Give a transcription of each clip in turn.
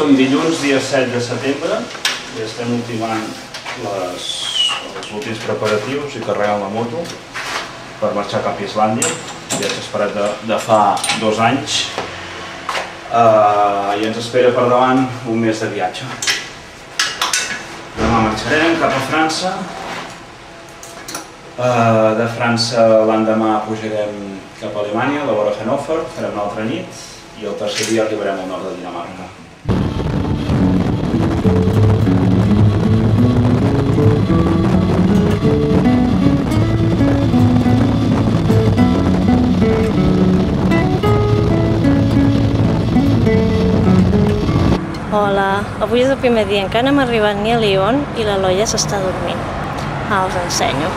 Som dilluns, dia 7 de setembre, i estem ultimant les, els últims preparatius i carregant la moto per marxar cap a Islàndia. S'ha esperat de, de fa dos anys uh, i ens espera per davant un mes de viatge. Demà marxarem cap a França. Uh, de França l'endemà pujarem cap a Alemanya, a la vora Hannover, farem una altra nit i el tercer dia arribarem al nord de Dinamarca. Hola, avui és el primer dia, encara no hem arribat ni a Lyon i l'Eloia s'està dormint. Ah, us ensenyo.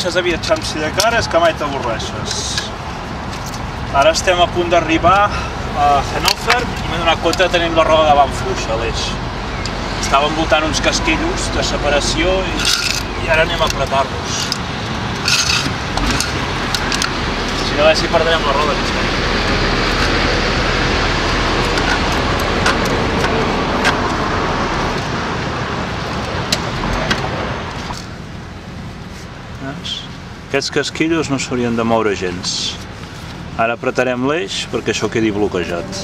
Els avantatges de viatjar amb sidecar és que mai t'avorreixes. Ara estem a punt d'arribar a Hannover i m'he donat compte de tenir la roda davant fluixa, a l'eix. Estava envoltant uns casquillos de separació i, ara anem a apretar-los. Si no, si perdrem la roda aquesta nit. Aquests casquillos no s'haurien de moure gens. Ara apretarem l'eix perquè això quedi bloquejat.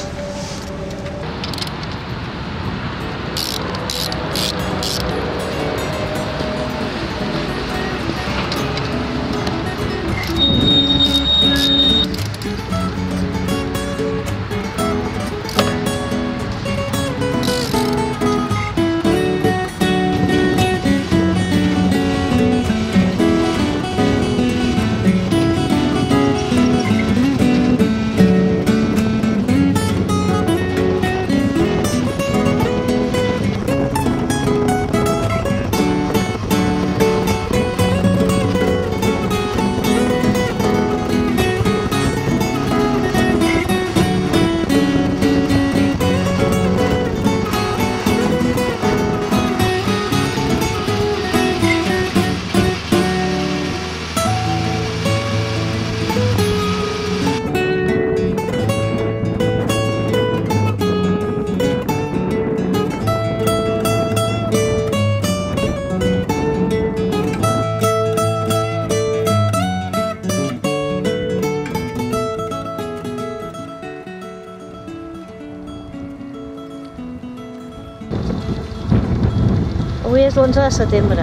L'11 de setembre.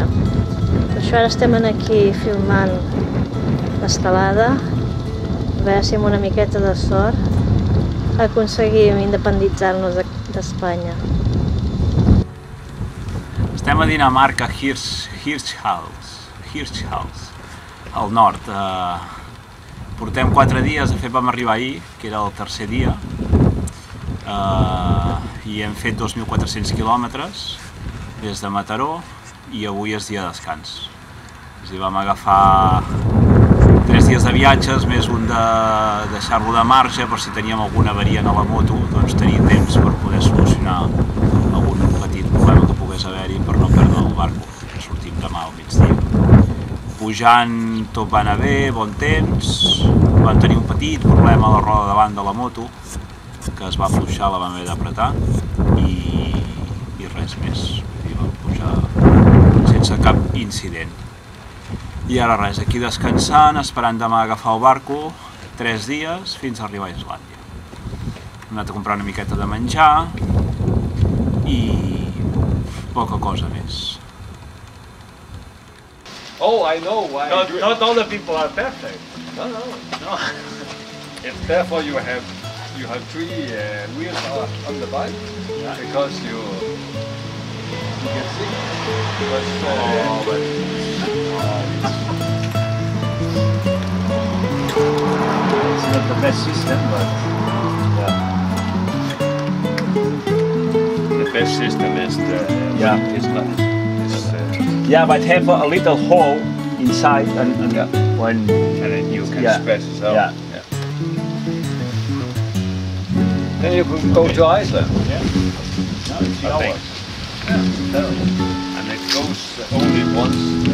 Per això ara estem aquí filmant l'escalada. A veure si amb una miqueta de sort aconseguim independitzar-nos de- d'Espanya. Estem a Dinamarca, Hirsch, Hirschhals, al nord. Eh, portem quatre dies, de fet vam arribar ahir, que era el tercer dia, eh, i hem fet 2.400 quilòmetres des de Mataró i avui és dia de descans. És a dir, vam agafar tres dies de viatges més un de deixar-lo de marge per si teníem alguna variant a la moto, doncs tenir temps per poder solucionar algun petit problema que pogués haver-hi per no perdre el barco, que sortim demà al migdia. Pujant tot va anar bé, bon temps, vam tenir un petit problema a la roda davant de la moto, que es va afluixar, la vam haver d'apretar, i, i res més. Sense cap incident. I ara res, aquí descansant, esperant demà agafar el barco, tres dies fins a arribar a Islàndia. Hem anat a comprar una miqueta de menjar i, poca cosa més. Oh, I know why. Not, not all the people are perfect. no, no. No. It's therefore you have you have three uh, wheels on on the bike Yeah. because you you can see. Because, Oh, but it's not the best system, but yeah. the best system is the Yeah. Not. It's, uh, Yeah, but have a, a little hole inside, and, and Yeah. when and then you can Yeah. spread it out. Yeah. Then you can go to Iceland. no, I think. ours. And it goes only once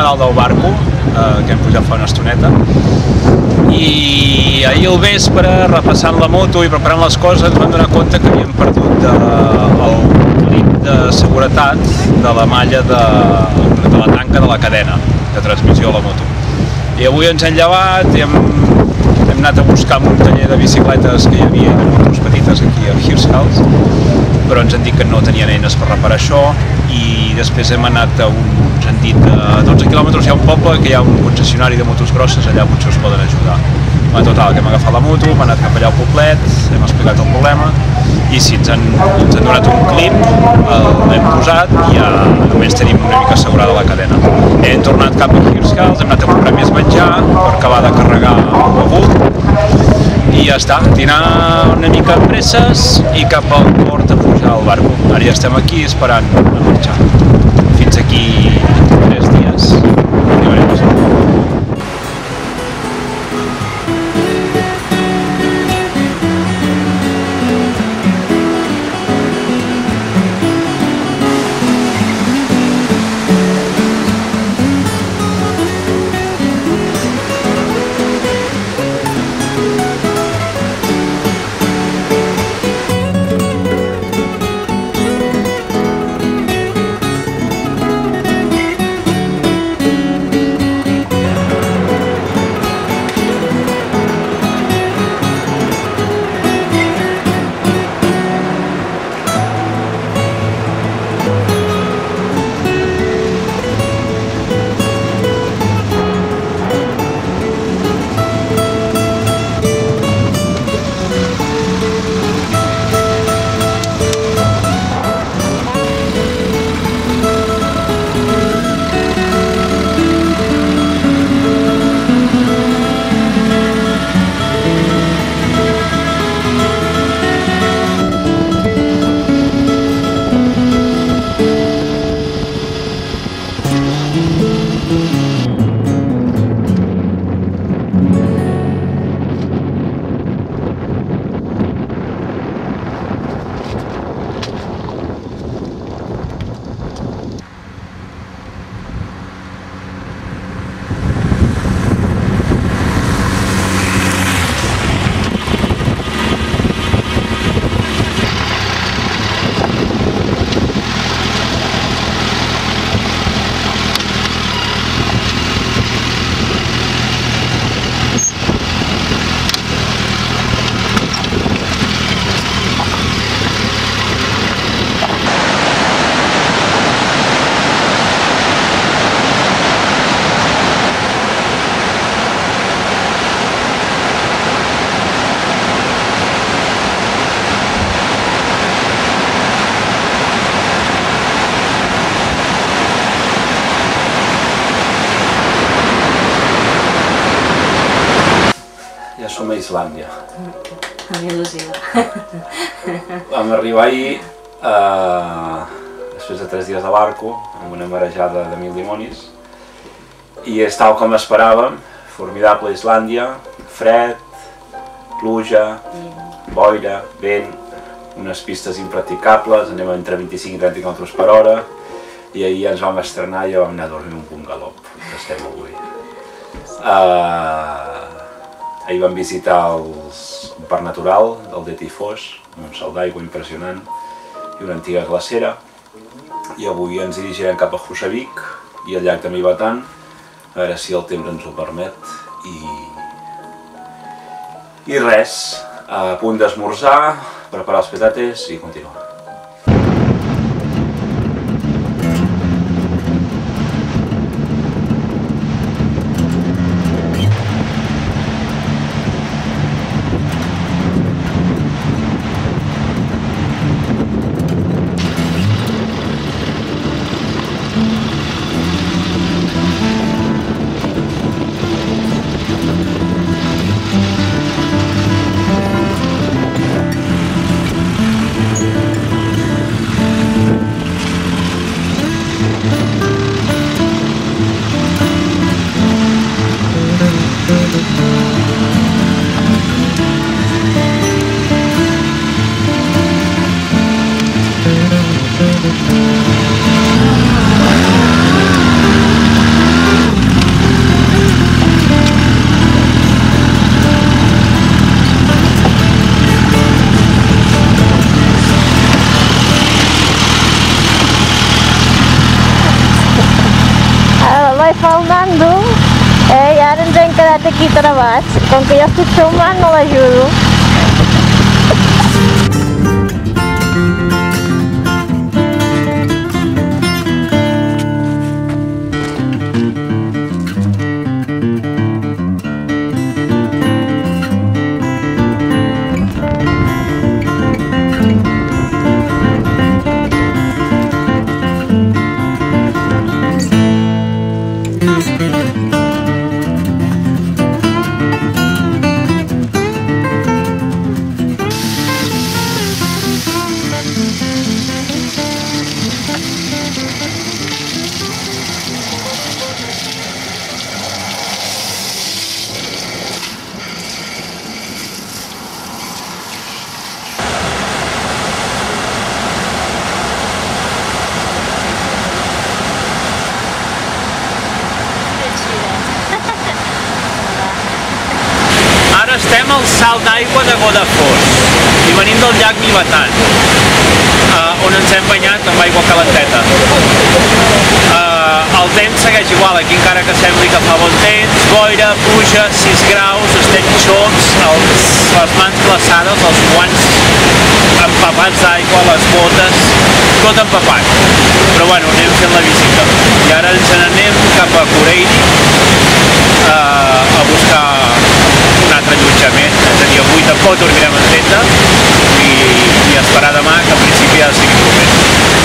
a dalt del barco, eh, que hem pujat fa una estoneta, i ahir al vespre, repassant la moto i preparant les coses, ens vam donar compte que havíem perdut de, el clip de seguretat de la malla de, de la tanca de la cadena de transmissió a la moto. I avui ens hem llevat i hem, hem anat a buscar un taller de bicicletes que hi havia de motos petites aquí a Hirschhals, però ens han dit que no tenien eines per reparar això i després hem anat a un, dit a 12 quilòmetres hi ha un poble que hi ha un concessionari de motos grosses, allà potser us poden ajudar. En total, que hem agafat la moto, hem anat cap allà al poblet, hem explicat el problema i sí, ens han, ens han donat un clip, l'hem posat i ja només tenim una mica assegurada la cadena. Hem tornat cap a Hirschhals, hem anat a comprar més menjar per acabar de carregar el begut i ja està, dinar una mica amb presses i cap al port a pujar al barco. Ara ja estem aquí esperant a marxar. Fins aquí tres dies. Arribarem. Islàndia. Arribar ahir, eh, després de tres dies de barco, amb una marejada de mil dimonis, i és tal com esperàvem, formidable Islàndia, fred, pluja, boira, vent, unes pistes impracticables, anem entre 25 i 30 km per hora, i ahir ens vam estrenar i vam anar a dormir un punt galop, que estem avui. Uh, ahir vam visitar els, parc natural del de Tifós, un salt d'aigua impressionant i una antiga glacera. I avui ens dirigirem cap a Husavik i al llac de Mibatan, a veure si el temps ens ho permet. I, i res, a punt d'esmorzar, preparar els petates i continuar. Com que jo Ara estem al salt d'aigua de Godafós i venim del llac Mibatan, eh, on ens hem banyat amb aigua calenteta. Eh, el temps segueix igual, aquí encara que sembli que fa bon temps, boira, pluja, 6 graus, estem xops, els, les mans glaçades, els guants empapats d'aigua, les botes, tot empapat. Però bueno, anem fent la visita. I ara ens n'anem cap a Coreiri eh, a buscar un altre allotjament, és a dir, avui tampoc dormirem en tenda i, i esperar demà que en principi ja sigui proper.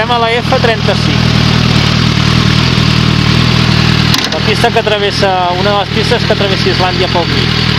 Estem a la F35. La pista que travessa, una de les pistes que travessa Islàndia pel mig.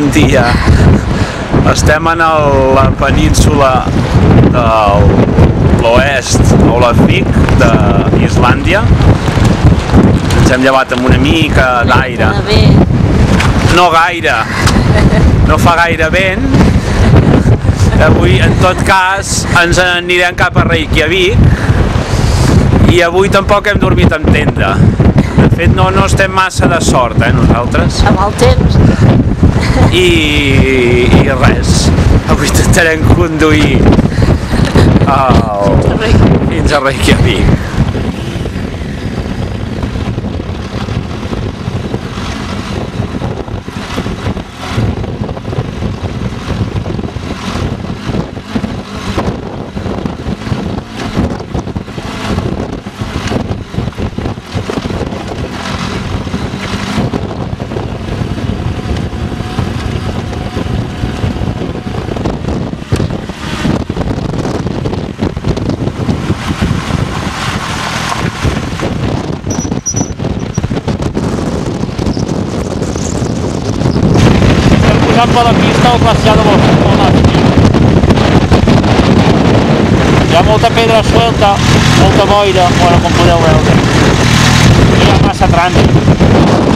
Bon dia. Estem en el, la península de l'oest, Olavik, d'Islàndia. Ens hem llevat amb una mica d'aire. No gaire. No fa gaire vent. Avui, en tot cas, ens anirem cap a Reykjavik i avui tampoc hem dormit en tenda. De fet, no, no estem massa de sort, eh, nosaltres. Amb el temps. I, i res, avui intentarem conduir. El, fins a Reykjavik. Estem pujant per la pista al glaciar de Volnàstic. Hi ha molta pedra suelta, molta boira, bueno, com podeu veure. No hi ha massa trànsit.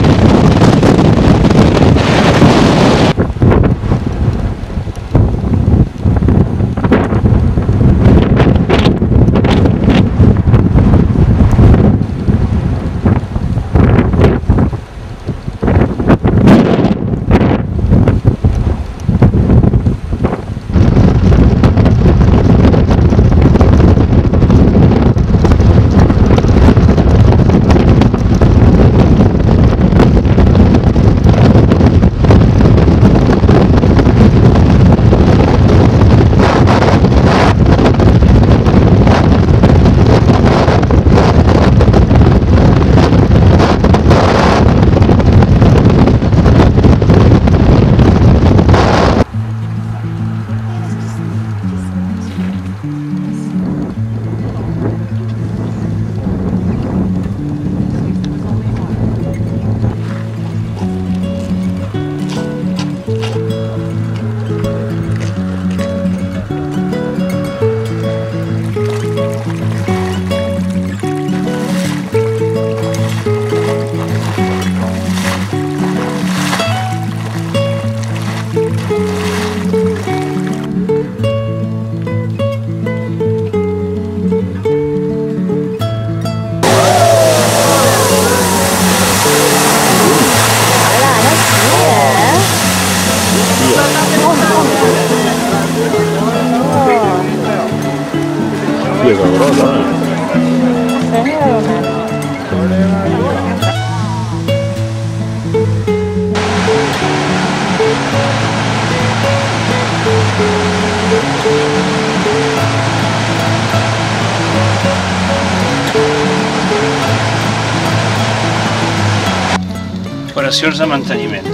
Operacions de manteniment.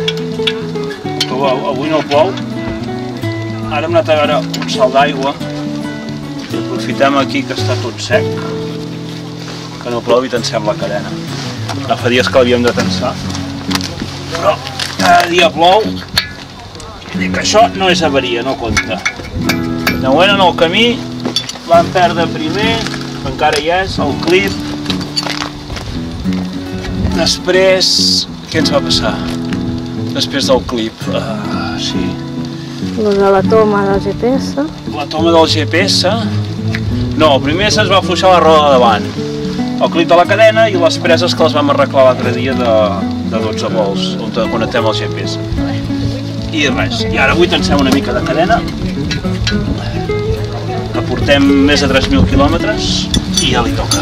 Avui, avui no plou. Ara hem anat a veure un salt d'aigua i aprofitem aquí que està tot sec que no plou i tensem la carena. Ja fa dies que l'havíem de tensar. Però cada dia plou Dic, això no és avaria, no compta. De moment en el camí van perdre primer, encara hi és, el clip. Després, què ens va passar? Després del clip, uh, sí. Lo de la toma del GPS. La toma del GPS. No, primer se'ns va afluixar la roda de davant. El clip de la cadena i les preses que les vam arreglar l'altre dia de, de 12 volts, on connectem el GPS. I res, i ara avui tensem una mica de cadena, que portem més de 3.000 quilòmetres i ja li toca.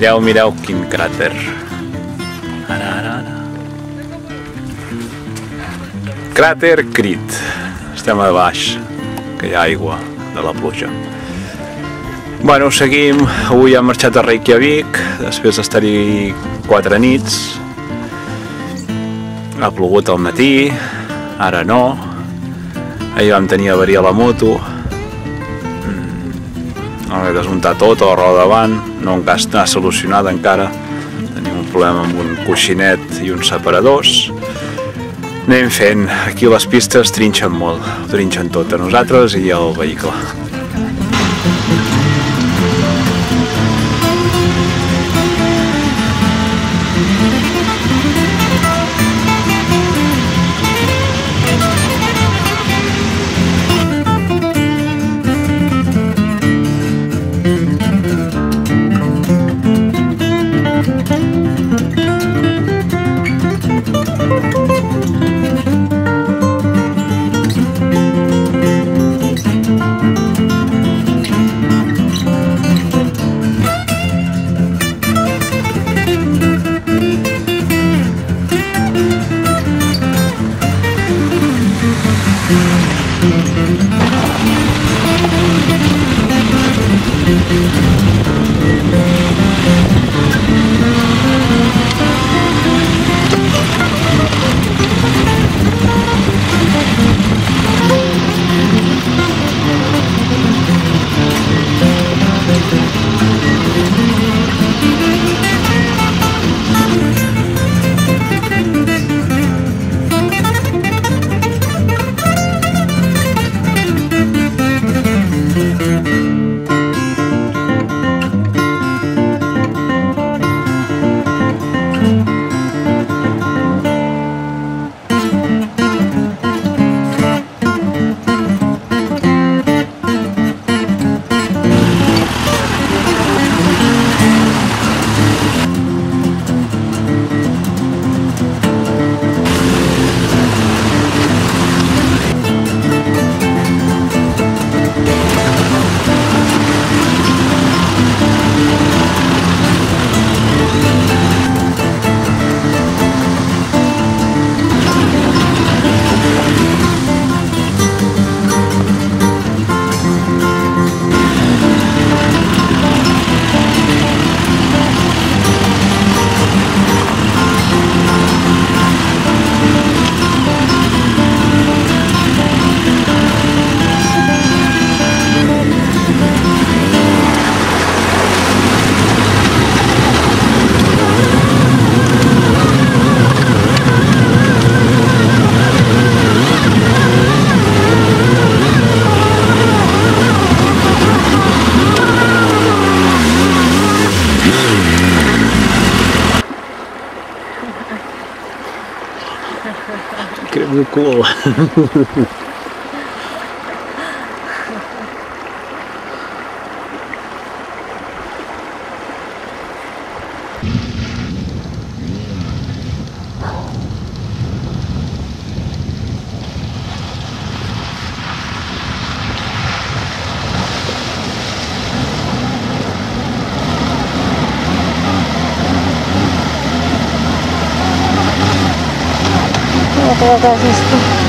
Mireu, mireu quin cràter. Ara, ara, ara. Cràter Crit. Estem a baix, que hi ha aigua de la pluja. Bueno, seguim. Avui hem marxat a Reykjavik, després d'estar-hi quatre nits. Ha plogut al matí, ara no. Ahir vam tenir avaria la moto. Desmuntar tot, a la roda davant, no està solucionada encara. Tenim un problema amb un coixinet i uns separadors. Anem fent. Aquí les pistes trinxen molt, trinxen tot, a nosaltres i al vehicle. Agora a gente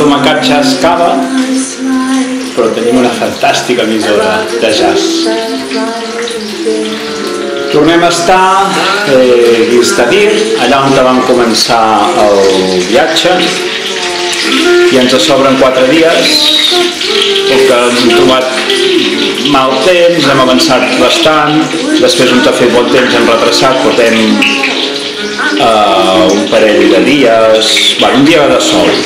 som a cap cava, però tenim una fantàstica emissora de jazz. Tornem a estar eh, Dir, allà on vam començar el viatge, i ens sobren quatre dies, perquè hem trobat mal temps, hem avançat bastant, després on t'ha fet bon temps hem retrasat, portem eh, un parell de dies, bueno, un dia de sol,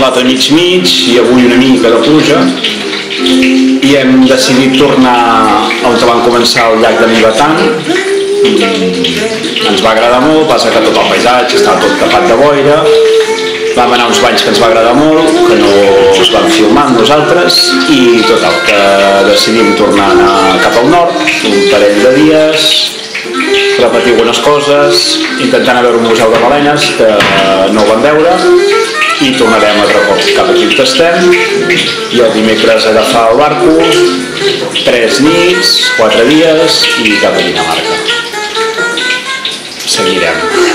l'altre mig mig i avui una mica de pluja, i hem decidit tornar on vam començar el llac de Mibatan. Ens va agradar molt, passa que tot el paisatge estava tot tapat de boira, vam anar a uns banys que ens va agradar molt, que no els vam filmar amb nosaltres, i total, que decidim tornar a cap al nord, un parell de dies, repetir algunes coses, intentant a veure un museu de balenes, que no ho vam veure, i tornarem altre cop cap aquí on estem, i el dimecres agafar el barco, tres nits, quatre dies, i cap a Dinamarca. Seguirem.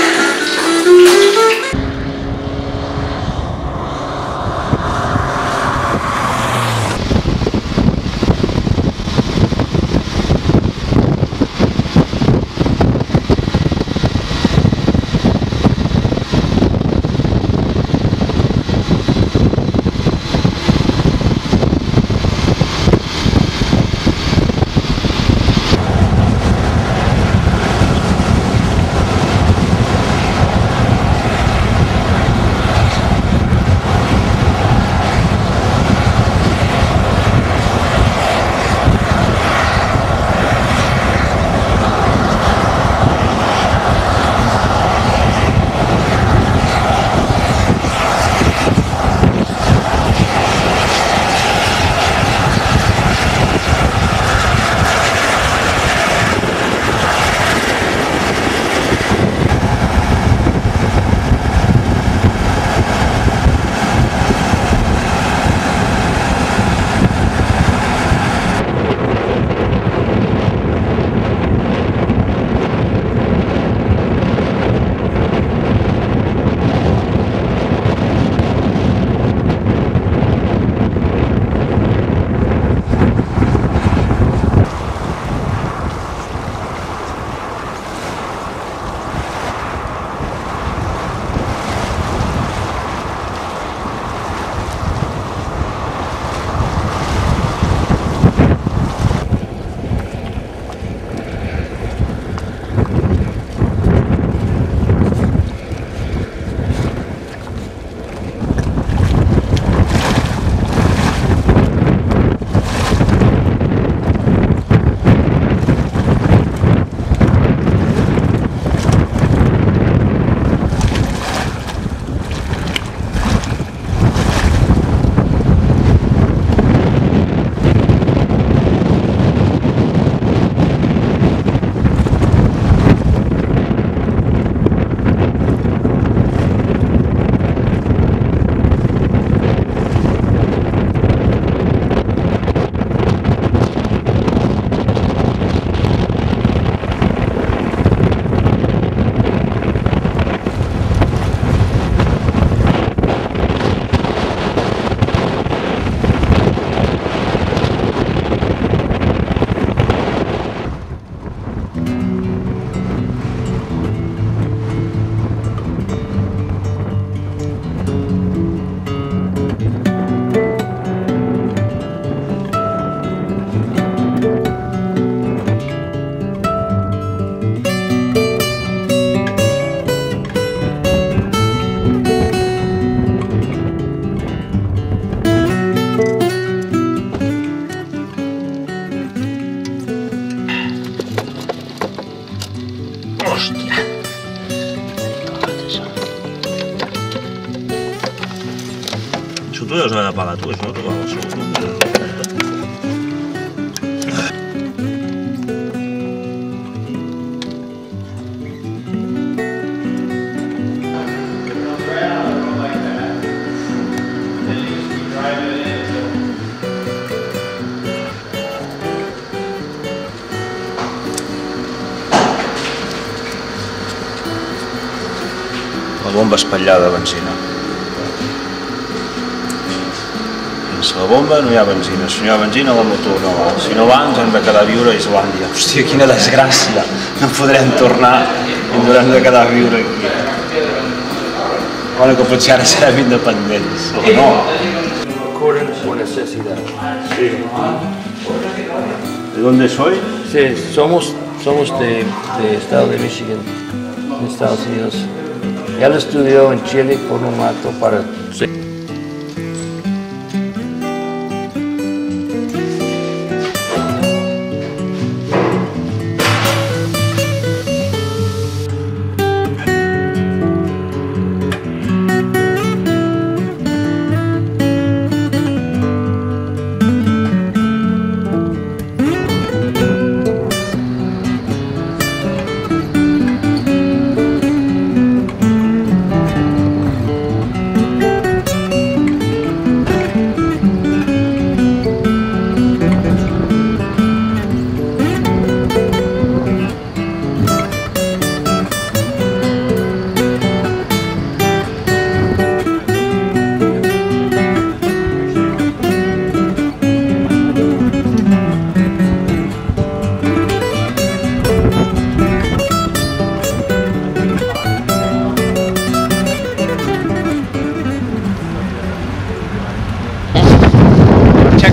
Bomba espatllada de benzina. Sense la bomba no hi ha benzina, si no hi ha benzina la motor no va. Si no va ens hem de quedar a viure a Islàndia. Hòstia, quina desgràcia! No podrem tornar i ens haurem de quedar a viure aquí. Bueno, que potser ara serem independents, o no. por necesidad. ¿De dónde soy? Sí, somos, somos de, de estado de Michigan, en Estados Unidos. Él estudió en Chile por un rato para...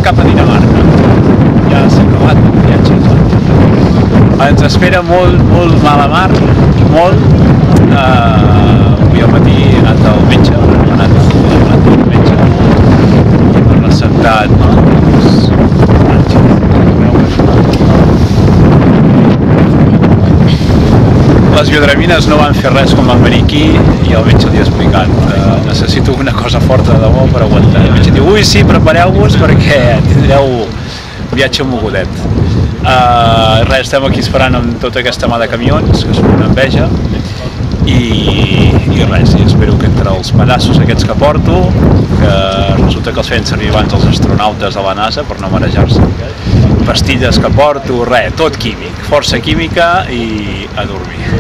cap a Dinamarca. Ja s'ha acabat el viatge. Ens espera molt, molt mala mar, molt. Uh, avui al matí he anat al metge, he anat, he al metge i m'ha receptat no? Doncs, les biodramines no van fer res van venir aquí i el metge li ha explicat uh, necessito una cosa forta de debò per aguantar. El metge diu, ui sí, prepareu-vos perquè tindreu viatge mogudet. Uh, res, estem aquí esperant amb tota aquesta mà de camions, que són una enveja, i, i res, i espero que entre els pallassos aquests que porto, que resulta que els feien servir abans els astronautes de la NASA per no marejar-se, pastilles que porto, res, tot químic, força química i a dormir.